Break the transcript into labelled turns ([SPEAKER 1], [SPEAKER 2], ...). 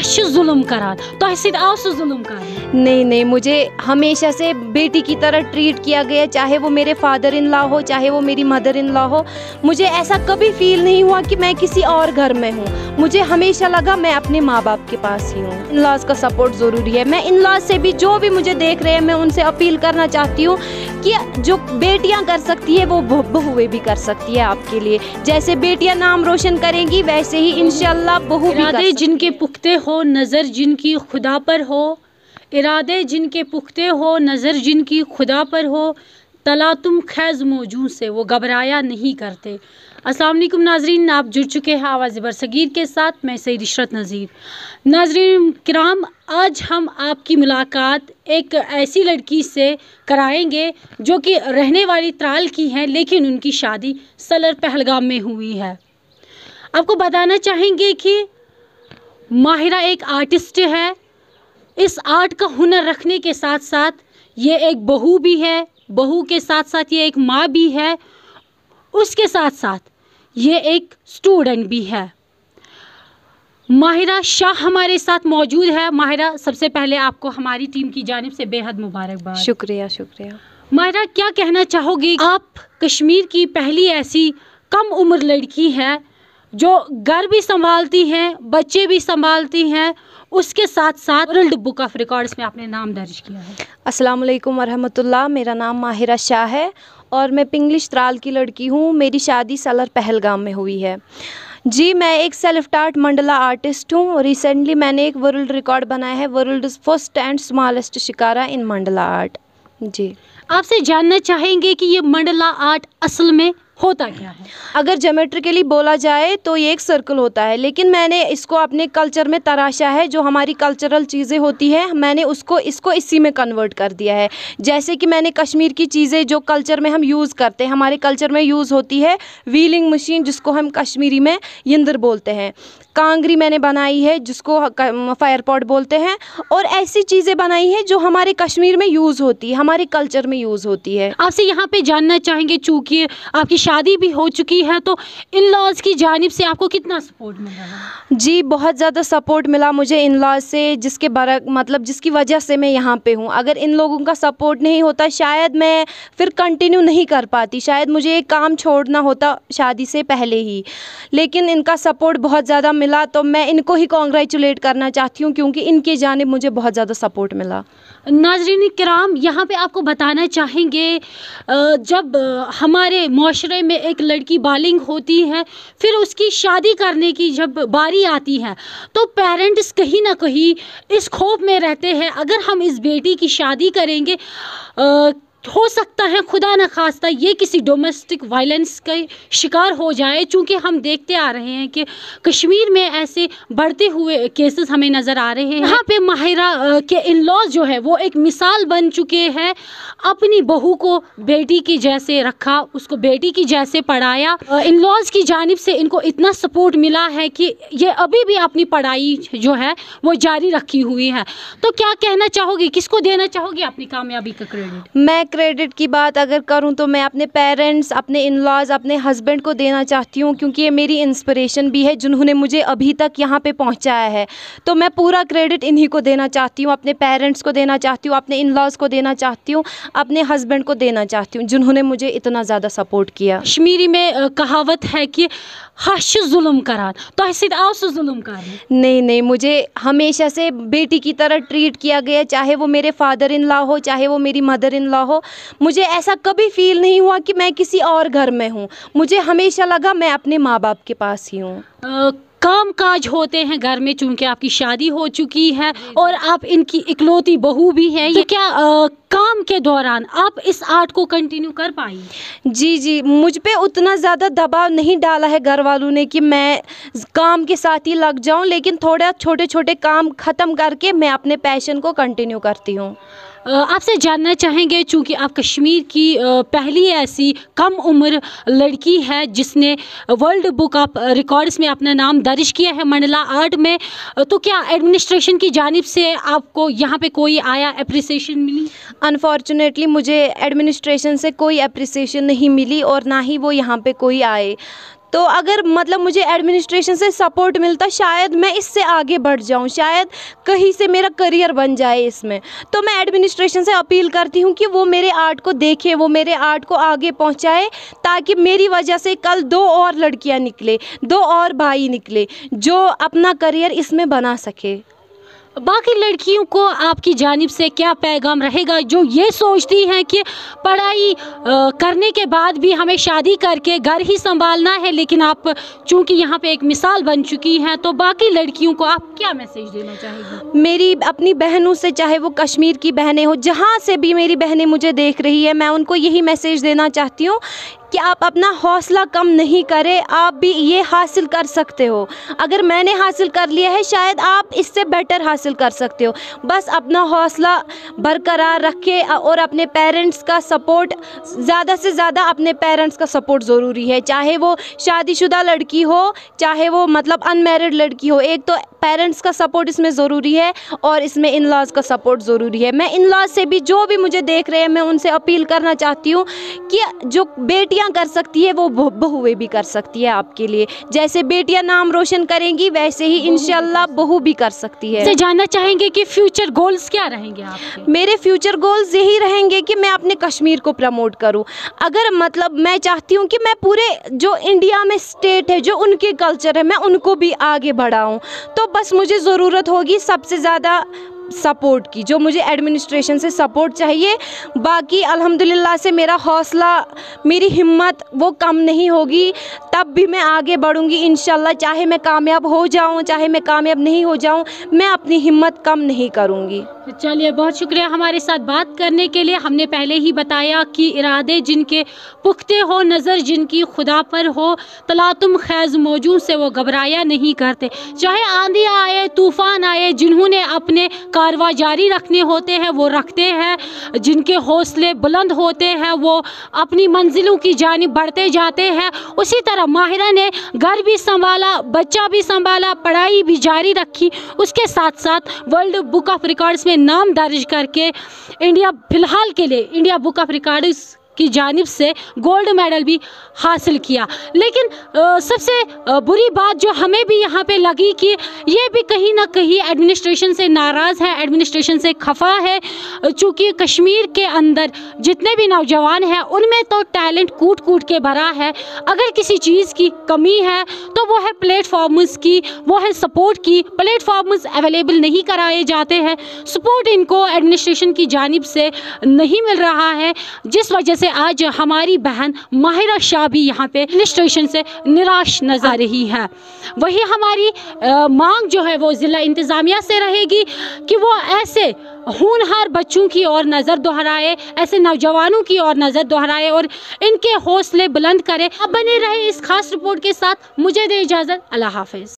[SPEAKER 1] करान तो कर
[SPEAKER 2] नहीं नहीं, मुझे हमेशा से बेटी की तरह ट्रीट किया गया, चाहे वो मेरे फादर इन लॉ हो, चाहे वो मेरी मदर इन लॉ हो। मुझे ऐसा कभी फील नहीं हुआ कि मैं किसी और घर में हूँ। मुझे हमेशा लगा मैं अपने माँ बाप के पास ही हूँ। इन लॉज का सपोर्ट ज़रूरी है। मैं इन लॉज से भी जो भी मुझे देख रहे हैं, मैं उनसे अपील करना चाहती हूँ कि जो बेटियाँ कर सकती है वो बहुए भी कर सकती है आपके लिए। जैसे बेटियाँ नाम रोशन करेंगी वैसे ही इनशाला बहु भी
[SPEAKER 1] इरादे जिनके पुख्ते हो नज़र जिनकी खुदा पर हो। इरादे जिनके पुख्ते हो नज़र जिनकी खुदा पर हो। तला तुम खैज मौजू से वो घबराया नहीं करते। अस्सलाम नाजरीन, आप जुड़ चुके हैं आवाज़ बरसगीर के साथ। मैं सईद इशरत नज़ीर। नाजरीन कराम, आज हम आपकी मुलाकात एक ऐसी लड़की से कराएँगे जो कि रहने वाली त्राल की हैं, लेकिन उनकी शादी सलर पहलगाम में हुई है। आपको बताना चाहेंगे कि माहिरा एक आर्टिस्ट है। इस आर्ट का हुनर रखने के साथ साथ ये एक बहू भी है, बहू के साथ साथ ये एक माँ भी है। उसके साथ साथ ये एक स्टूडेंट भी है। माहिरा शाह हमारे साथ मौजूद है। माहिरा सबसे पहले आपको हमारी टीम की जानब से बेहद मुबारकबाद।
[SPEAKER 2] शुक्रिया शुक्रिया।
[SPEAKER 1] माहिरा क्या कहना चाहोगी? आप कश्मीर की पहली ऐसी कम उम्र लड़की है जो घर भी संभालती हैं बच्चे भी संभालती हैं उसके साथ साथ वर्ल्ड बुक ऑफ़ रिकॉर्ड्स में आपने नाम दर्ज किया है।
[SPEAKER 2] अस्सलाम वालेकुम वरहमतुल्लाह मेरा नाम माहिरा शाह है और मैं पिंगलिश त्राल की लड़की हूँ मेरी शादी सलर पहलगाम में हुई है। जी मैं एक सेल्फ टार्ट मंडला आर्टिस्ट हूँ रिसेंटली मैंने एक वर्ल्ड रिकॉर्ड बनाया है world first and smallest shikara in mandala art. जी।
[SPEAKER 1] आपसे जानना चाहेंगे कि ये मंडला आर्ट असल में होता क्या है?
[SPEAKER 2] अगर जोमेट्रिकली बोला जाए तो ये एक सर्कल होता है, लेकिन मैंने इसको अपने कल्चर में तराशा है, जो हमारी कल्चरल चीज़ें होती हैं, मैंने उसको, इसको इसी में कन्वर्ट कर दिया है। जैसे कि मैंने कश्मीर की चीज़ें जो कल्चर में हम यूज़ करते हैं, हमारे कल्चर में यूज़ होती है व्हीलिंग मशीन जिसको हम कश्मीरी में यंदर बोलते हैं। कांगरी मैंने बनाई है जिसको फायर पॉट बोलते हैं और ऐसी चीज़ें बनाई हैं जो हमारे कश्मीर में यूज़ होती है हमारे कल्चर में यूज़ होती है।
[SPEAKER 1] आपसे यहाँ पे जानना चाहेंगे चूँकि आपकी शादी भी हो चुकी है तो इन लॉज की जानब से आपको कितना सपोर्ट मिला
[SPEAKER 2] जी बहुत ज़्यादा सपोर्ट मिला मुझे इन लॉज से जिसके बर मतलब जिसकी वजह से मैं यहाँ पे हूँ। अगर इन लोगों का सपोर्ट नहीं होता शायद मैं फिर कंटिन्यू नहीं कर पाती शायद मुझे एक काम छोड़ना होता शादी से पहले ही। लेकिन इनका सपोर्ट बहुत ज़्यादा मिला तो मैं इनको ही कॉन्ग्रेचुलेट करना चाहती हूँ क्योंकि इनके जानब मुझे बहुत ज़्यादा सपोर्ट मिला।
[SPEAKER 1] नाजरीन कराम यहाँ पे आपको बताना चाहेंगे जब हमारे माशरे में एक लड़की बालिंग होती है, फिर उसकी शादी करने की जब बारी आती है तो पेरेंट्स कहीं ना कहीं इस खौफ में रहते हैं, अगर हम इस बेटी की शादी करेंगे हो सकता है खुदा न खास्ता ये किसी डोमेस्टिक वायलेंस के शिकार हो जाए। चूँकि हम देखते आ रहे हैं कि कश्मीर में ऐसे बढ़ते हुए केसेस हमें नज़र आ रहे हैं। यहाँ पे माहिरा के इन लॉज जो है वो एक मिसाल बन चुके हैं। अपनी बहू को बेटी की जैसे रखा उसको बेटी की जैसे पढ़ाया। इन लॉज की जानब से इनको इतना सपोर्ट मिला है कि ये अभी भी अपनी पढ़ाई जो है वो जारी रखी हुई है। तो क्या कहना चाहोगी? किसको देना चाहोगी अपनी कामयाबी का क्रेडिट
[SPEAKER 2] मैं क्रेडिट की बात अगर करूँ तो मैं अपने पेरेंट्स अपने इन लॉज अपने हस्बैंड को देना चाहती हूँ क्योंकि ये मेरी इंस्पिरेशन भी है जिन्होंने मुझे अभी तक यहाँ पे पहुँचाया है। तो मैं पूरा क्रेडिट इन्हीं को देना चाहती हूँ अपने पेरेंट्स को देना चाहती हूँ अपने इन लॉज को देना चाहती हूँ अपने हस्बैंड को देना चाहती हूँ जिन्होंने मुझे इतना ज़्यादा सपोर्ट किया।
[SPEAKER 1] कश्मीरी में कहावत है कि हश जुल्म करान तो आओ से जुल्म कर
[SPEAKER 2] नहीं नहीं मुझे हमेशा से बेटी की तरह ट्रीट किया गया चाहे वो मेरे फादर इन लॉ हो चाहे वो मेरी मदर इन लॉ हो मुझे ऐसा कभी फील नहीं हुआ कि मैं किसी और घर में हूँ। मुझे हमेशा लगा मैं अपने माँ बाप के पास ही हूँ।
[SPEAKER 1] काम काज होते हैं घर में चूँकि आपकी शादी हो चुकी है और आप इनकी इकलौती बहू भी हैं। ये क्या आ, काम के दौरान आप इस आर्ट को कंटिन्यू कर पाई?
[SPEAKER 2] जी जी। मुझ पे उतना ज़्यादा दबाव नहीं डाला है घर वालों ने कि मैं काम के साथ ही लग जाऊँ लेकिन थोड़ा छोटे छोटे काम ख़त्म करके मैं अपने पैशन को कंटिन्यू करती हूँ।
[SPEAKER 1] आपसे जानना चाहेंगे, चूँकि आप कश्मीर की पहली ऐसी कम उम्र लड़की है जिसने वर्ल्ड बुक ऑफ़ रिकॉर्ड्स में अपना नाम दर्ज किया है मंडला आर्ट में। तो क्या एडमिनिस्ट्रेशन की जानब से आपको यहाँ पे कोई आया अप्रिसिएशन मिली?
[SPEAKER 2] अनफॉर्चुनेटली मुझे एडमिनिस्ट्रेशन से कोई अप्रिसिएशन नहीं मिली और ना ही वो यहाँ पे कोई आए। तो अगर मतलब मुझे एडमिनिस्ट्रेशन से सपोर्ट मिलता, शायद मैं इससे आगे बढ़ जाऊँ, शायद कहीं से मेरा करियर बन जाए इसमें। तो मैं एडमिनिस्ट्रेशन से अपील करती हूँ कि वो मेरे आर्ट को देखे, वो मेरे आर्ट को आगे पहुँचाए, ताकि मेरी वजह से कल दो और लड़कियाँ निकले, दो और भाई निकले, जो अपना करियर इसमें बना सके।
[SPEAKER 1] बाकी लड़कियों को आपकी जानिब से क्या पैगाम रहेगा? जो ये सोचती हैं कि पढ़ाई करने के बाद भी हमें शादी करके घर ही संभालना है, लेकिन आप चूँकि यहाँ पे एक मिसाल बन चुकी हैं तो बाकी लड़कियों को आप क्या मैसेज देना चाहेंगी?
[SPEAKER 2] मेरी अपनी बहनों से, चाहे वो कश्मीर की बहनें हो, जहाँ से भी मेरी बहनें मुझे देख रही है, मैं उनको यही मैसेज देना चाहती हूँ कि आप अपना हौसला कम नहीं करें, आप भी ये हासिल कर सकते हो। अगर मैंने हासिल कर लिया है, शायद आप इससे बेटर हासिल कर सकते हो। बस अपना हौसला बरकरार रखें और अपने पेरेंट्स का सपोर्ट, ज़्यादा से ज़्यादा अपने पेरेंट्स का सपोर्ट ज़रूरी है। चाहे वो शादीशुदा लड़की हो, चाहे वो मतलब अनमेरिड लड़की हो, एक तो पेरेंट्स का सपोर्ट इसमें ज़रूरी है और इसमें इन लॉज का सपोर्ट ज़रूरी है। मैं इन लॉज से भी जो भी मुझे देख रहे हैं मैं उनसे अपील करना चाहती हूँ कि जो बेटियाँ कर सकती है वो बहुएँ भी कर सकती है आपके लिए। जैसे बेटियाँ नाम रोशन करेंगी वैसे ही इनशाला बहू भी कर सकती है।
[SPEAKER 1] जानना चाहेंगे कि फ्यूचर गोल्स क्या रहेंगे आपके?
[SPEAKER 2] मेरे फ्यूचर गोल्स यही रहेंगे कि मैं अपने कश्मीर को प्रमोट करूँ। अगर मतलब मैं चाहती हूँ कि मैं पूरे जो इंडिया में स्टेट है जो उनके कल्चर है मैं उनको भी आगे बढ़ाऊँ। तो बस मुझे ज़रूरत होगी सबसे ज़्यादा सपोर्ट की, जो मुझे एडमिनिस्ट्रेशन से सपोर्ट चाहिए। बाकी अल्हम्दुलिल्लाह से मेरा हौसला, मेरी हिम्मत वो कम नहीं होगी। तब भी मैं आगे बढ़ूँगी इन चाहे मैं कामयाब हो जाऊँ, चाहे मैं कामयाब नहीं हो जाऊँ, मैं अपनी हिम्मत कम नहीं करूँगी।
[SPEAKER 1] चलिए, बहुत शुक्रिया हमारे साथ बात करने के लिए। हमने पहले ही बताया कि इरादे जिनके पुख्ते हो, नज़र जिनकी खुदा पर हो, तलातुम खैज़ मौजूद से वो घबराया नहीं करते। चाहे आंधी आए, तूफ़ान आए, जिन्होंने अपने कारवा जारी रखने होते हैं, वो रखते हैं। जिनके हौसले बुलंद होते हैं, वो अपनी मंजिलों की जानी बढ़ते जाते हैं। उसी तरह माहिरा ने घर भी संभाला, बच्चा भी संभाला, पढ़ाई भी जारी रखी। उसके साथ साथ वर्ल्ड बुक ऑफ़ रिकॉर्ड्स में नाम दर्ज करके इंडिया फ़िलहाल के लिए इंडिया बुक ऑफ़ रिकॉर्ड्स की जानब से गोल्ड मेडल भी हासिल किया। लेकिन सबसे बुरी बात जो हमें भी यहाँ पे लगी कि ये भी कहीं ना कहीं एडमिनिस्ट्रेशन से नाराज़ है एडमिनिस्ट्रेशन से खफा है। चूँकि कश्मीर के अंदर जितने भी नौजवान हैं, उनमें तो टैलेंट कूट कूट के भरा है। अगर किसी चीज़ की कमी है तो वो है प्लेटफॉर्म्स की, वो है सपोर्ट की। प्लेटफॉर्म्स अवेलेबल नहीं कराए जाते हैं। सपोर्ट इनको एडमिनिस्ट्रेशन की जानब से नहीं मिल रहा है, जिस वजह से से आज हमारी बहन माहिरा शाह भी यहाँ पे स्टेशन से निराश नज़र आ रही है। वही हमारी आ, मांग जो है वो ज़िला इंतज़ामिया से रहेगी कि वो ऐसे होनहार बच्चों की ओर नज़र दोहराए ऐसे नौजवानों की ओर नज़र दोहराए और इनके हौसले बुलंद करे। अब बने रहे इस खास रिपोर्ट के साथ। मुझे दे इजाज़त। अल्लाह हाफिज़।